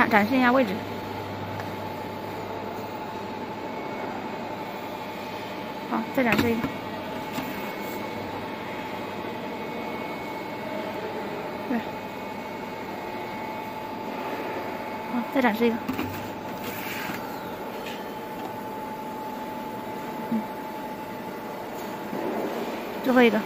展展示一下位置。好，再展示一个。对。好，再展示一个。嗯。最后一个。